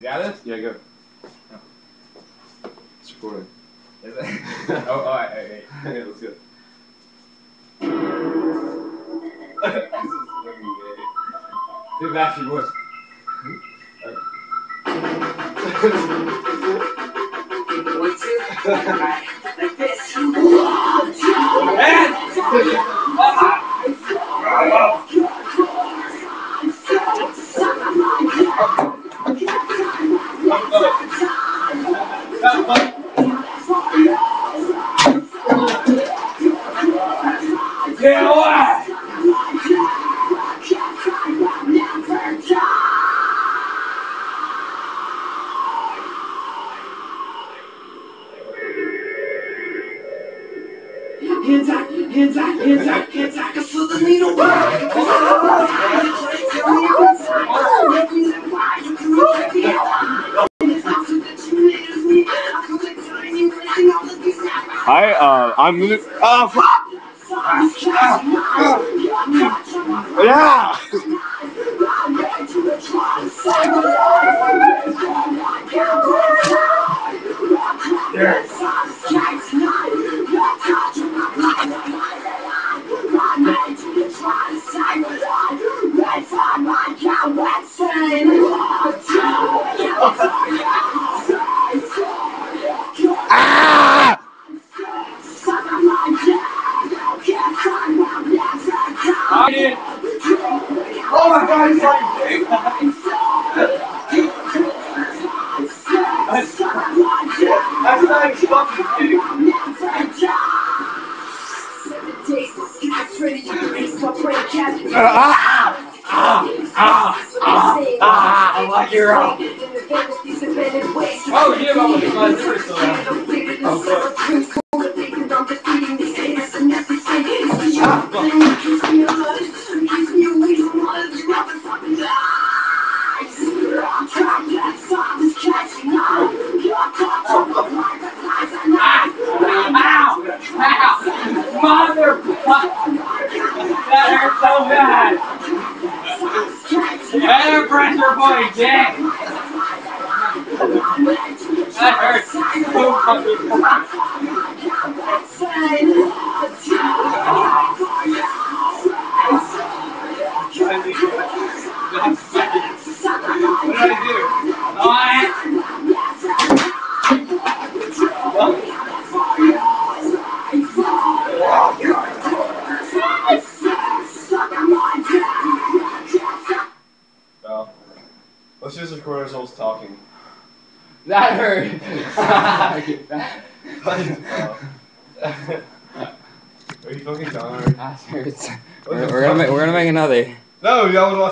Got this? Yeah, go. Oh. It's recording. Is it? oh, oh, alright, alright, yeah, let's go. this is fucking good. Dude, Backstreet Boys. Yeah, what? Hands up, hands up, hands up, hands up, Uh, I'm gonna. Oh, fuck! Yeah! Ah! Oh, yeah, but with my Bad! Air pressure boy, Jack! That hurts let's just record ourselves talking. That hurt. Are you fucking done? that hurts. We're, we're gonna make, we're gonna make another. No, y'all would